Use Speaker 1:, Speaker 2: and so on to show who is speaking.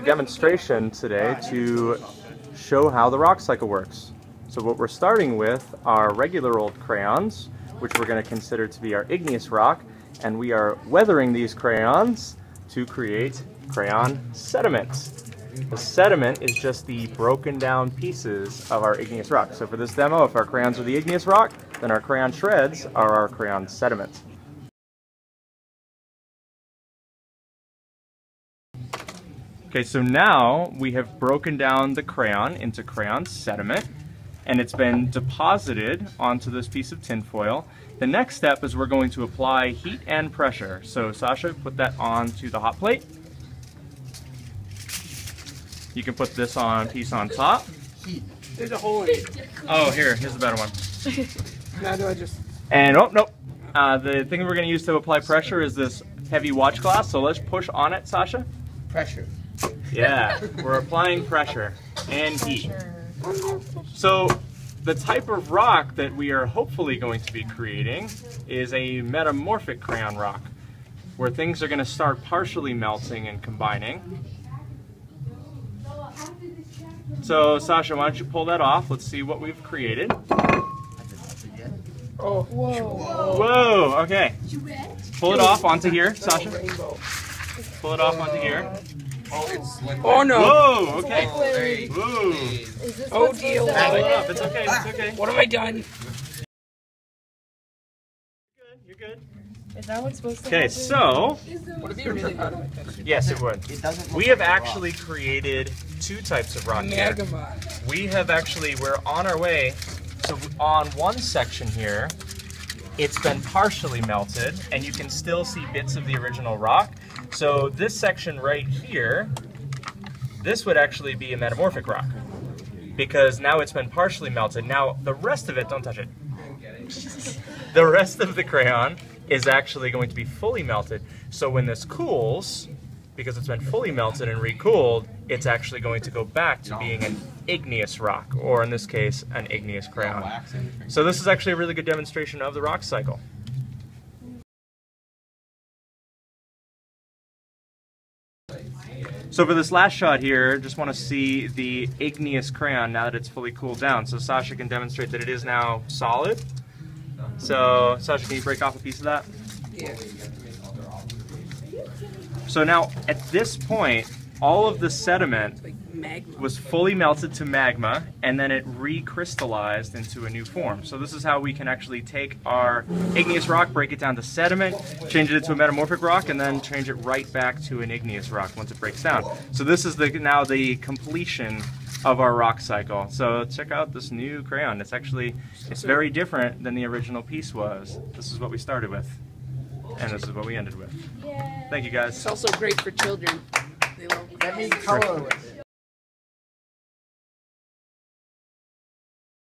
Speaker 1: demonstration today to show how the rock cycle works. So what we're starting with are regular old crayons, which we're going to consider to be our igneous rock, and we are weathering these crayons to create crayon sediment. The sediment is just the broken down pieces of our igneous rock. So for this demo, if our crayons are the igneous rock, then our crayon shreds are our crayon sediment. Okay, so now we have broken down the crayon into crayon sediment and it's been deposited onto this piece of tinfoil. The next step is we're going to apply heat and pressure. So Sasha, put that onto the hot plate. You can put this on piece on top. Heat.
Speaker 2: There's a hole in it.
Speaker 1: Oh, here, here's the better one.
Speaker 2: Now do I just...
Speaker 1: And, oh, nope. Uh, the thing we're going to use to apply pressure is this heavy watch glass. So let's push on it, Sasha.
Speaker 2: Pressure.
Speaker 1: Yeah, we're applying pressure and heat. So the type of rock that we are hopefully going to be creating is a metamorphic crayon rock, where things are going to start partially melting and combining. So Sasha, why don't you pull that off? Let's see what we've created.
Speaker 2: Oh,
Speaker 3: Whoa.
Speaker 1: Whoa, okay. Pull it off onto here, Sasha. Pull it off onto here.
Speaker 4: Oh, it's liquid.
Speaker 2: Oh no.
Speaker 1: Whoa, okay.
Speaker 4: Oh, hey,
Speaker 1: Whoa.
Speaker 3: Is this
Speaker 2: Oh,
Speaker 3: what's
Speaker 2: deal.
Speaker 3: supposed to
Speaker 1: Pull it
Speaker 3: happen?
Speaker 1: up, it's okay, it's okay.
Speaker 2: What have I done?
Speaker 1: You're good.
Speaker 3: Is that what's supposed to
Speaker 1: Okay,
Speaker 3: happen?
Speaker 1: so
Speaker 2: Would it be really good?
Speaker 1: yes, it would.
Speaker 4: It doesn't
Speaker 1: We have
Speaker 4: like a rock.
Speaker 1: actually created two types of rock here. We have actually, we're on our way. So on one section here, it's been partially melted, and you can still see bits of the original rock. So this section right here, this would actually be a metamorphic rock because now it's been partially melted. Now the rest of it, don't touch it. The rest of the crayon is actually going to be fully melted. So when this cools, because it's been fully melted and recooled, it's actually going to go back to being an igneous rock, or in this case, an igneous crayon. So this is actually a really good demonstration of the rock cycle. So for this last shot here, just want to see the igneous crayon now that it's fully cooled down. So Sasha can demonstrate that it is now solid. So Sasha, can you break off a piece of that?
Speaker 2: Yeah.
Speaker 1: So now at this point, all of the sediment was fully melted to magma and then it recrystallized into a new form. So this is how we can actually take our igneous rock, break it down to sediment, change it into a metamorphic rock, and then change it right back to an igneous rock once it breaks down. So this is the now the completion of our rock cycle. So check out this new crayon. It's actually it's very different than the original piece was. This is what we started with. And this is what we ended with.
Speaker 3: Yay.
Speaker 1: Thank you guys.
Speaker 2: It's also great for children. They love
Speaker 4: Let me color with it.